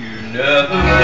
You never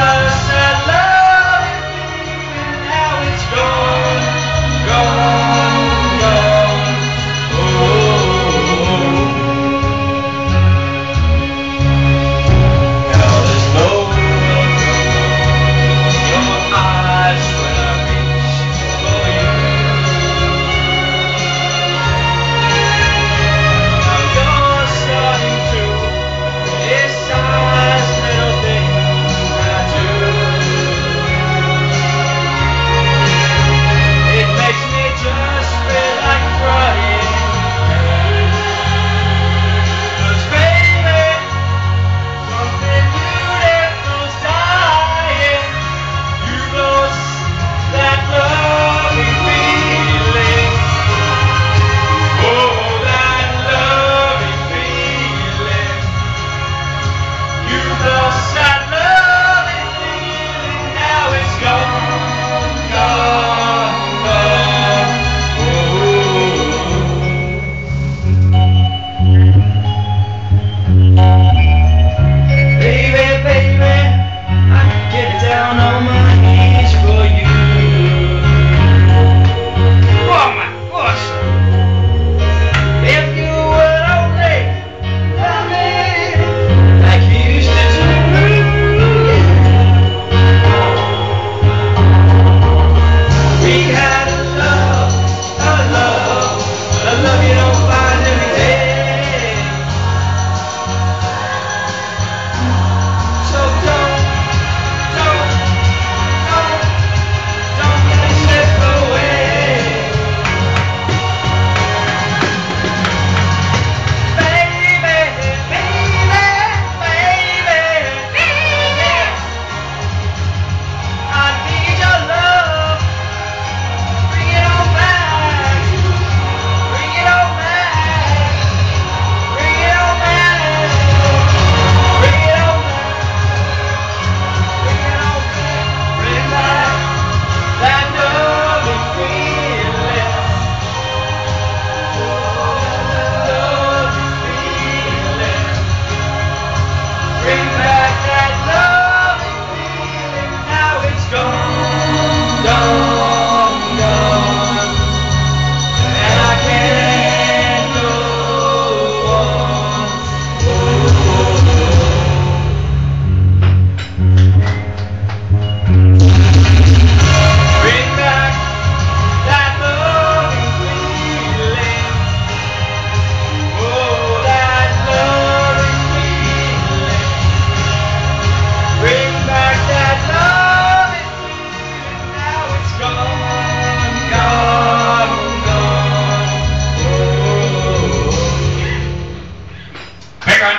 loving feeling.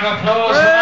Thiago, aplausos.